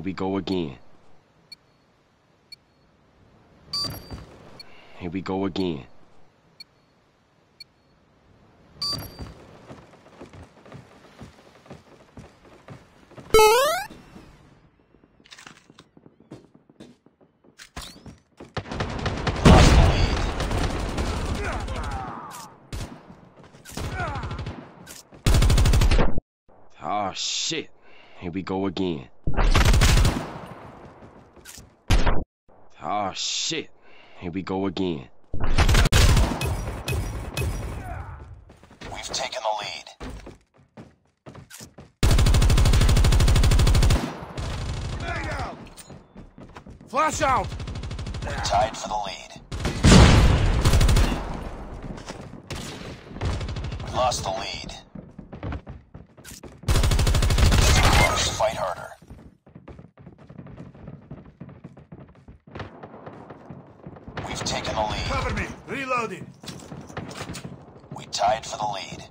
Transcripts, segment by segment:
Here we go again. Here we go again. Oh shit. Here we go again. Oh shit. Here we go again. We've taken the lead. Flash out! We're tied for the lead. We lost the lead. Taken the lead. Cover me! Reloading! We tied for the lead.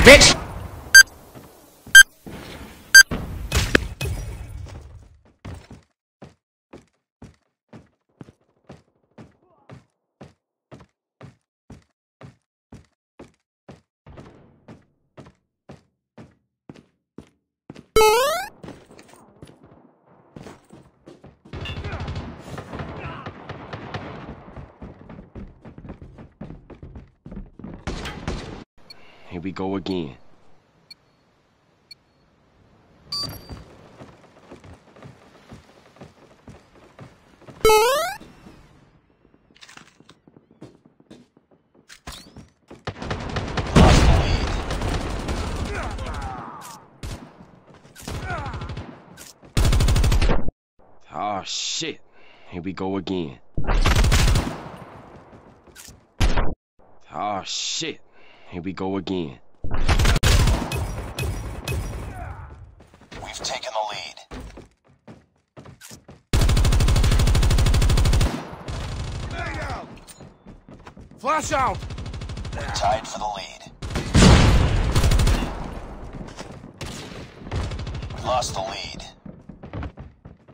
Bitch! Here we go again. Oh shit. Here we go again. Oh shit. Here we go again. We've taken the lead. Flash out! We tied for the lead. We lost the lead.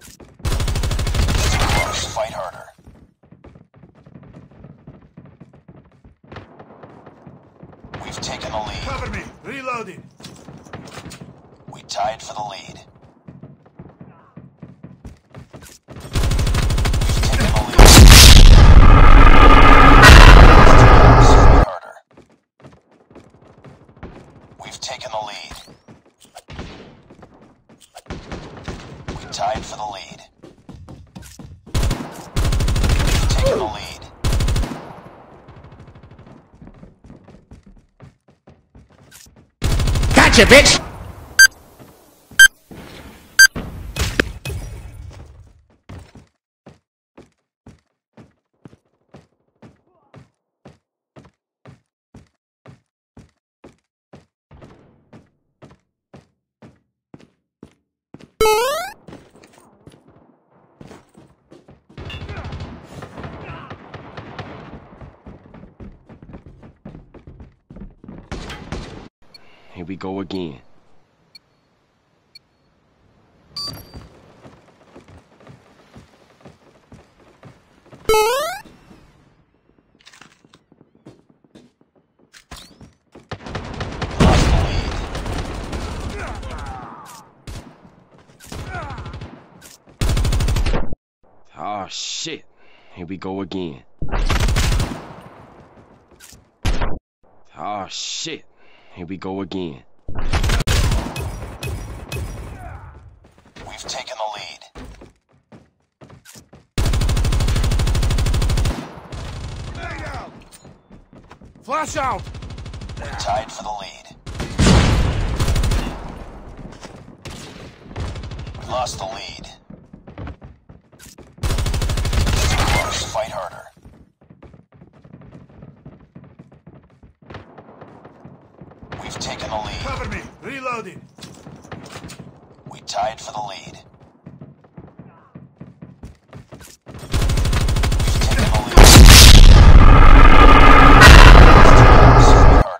Too close. Fight harder. We've taken the lead. Cover me! Reloading! We tied for the lead. We've taken the lead. Tied for the lead. We've the lead. Gotcha, bitch! Here we go again. Lead. Oh shit. Here we go again. Oh shit. Here we go again. We've taken the lead. Flash out! We're tied for the lead. We lost the lead. We've taken the lead. Cover me. Reloading. We tied for the lead. We've taken the lead. Fight.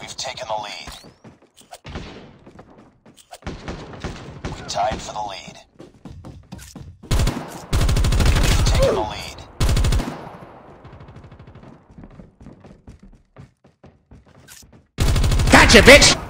We've taken the lead. We tied for the lead. We've the lead. Gotcha, bitch!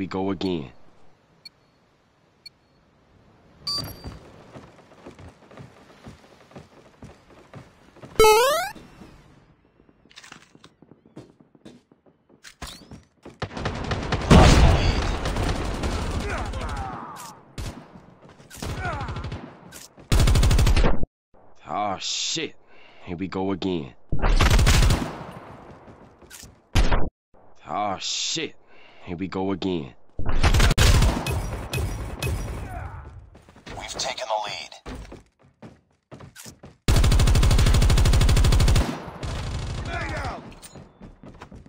We go again. Oh shit. Here we go again. Oh shit. Here we go again. We've taken the lead.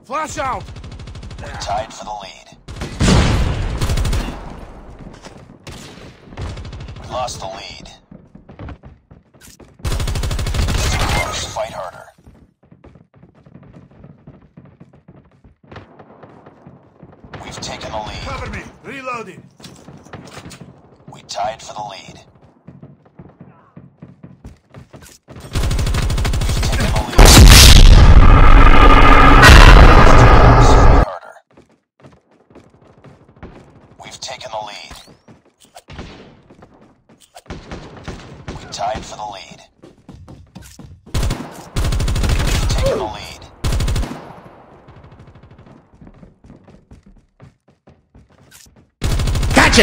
Flash out. We tied for the lead. We lost the lead. Taken the lead. Cover me. Reloading. We tied for the lead.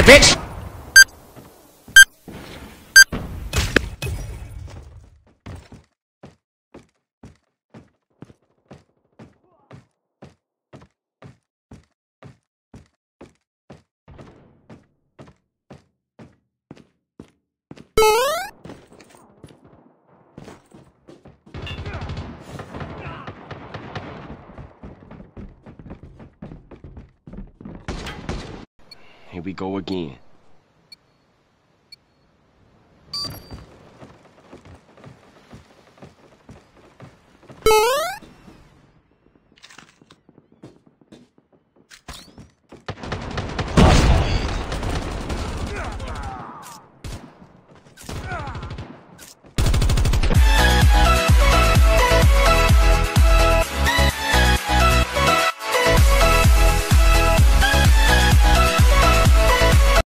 Bitch! Here we go again.